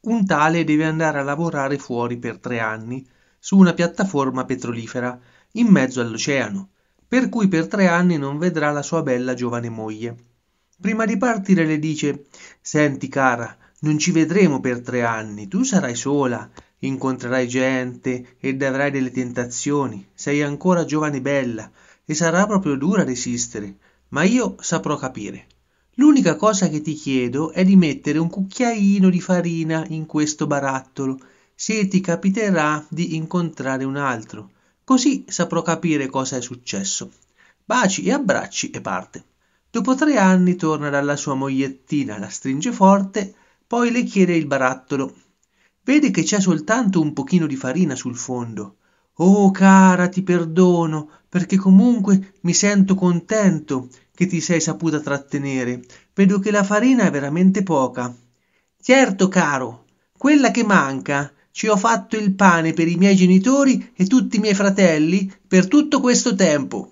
Un tale deve andare a lavorare fuori per tre anni su una piattaforma petrolifera in mezzo all'oceano, per cui per tre anni non vedrà la sua bella giovane moglie. Prima di partire le dice Senti cara, non ci vedremo per tre anni, tu sarai sola, incontrerai gente ed avrai delle tentazioni, sei ancora giovane e bella e sarà proprio dura resistere, ma io saprò capire. L'unica cosa che ti chiedo è di mettere un cucchiaino di farina in questo barattolo, se ti capiterà di incontrare un altro. Così saprò capire cosa è successo. Baci e abbracci e parte. Dopo tre anni torna dalla sua mogliettina, la stringe forte, poi le chiede il barattolo. Vede che c'è soltanto un pochino di farina sul fondo. Oh cara, ti perdono, perché comunque mi sento contento che ti sei saputa trattenere. Vedo che la farina è veramente poca. Certo, caro, quella che manca ci ho fatto il pane per i miei genitori e tutti i miei fratelli per tutto questo tempo.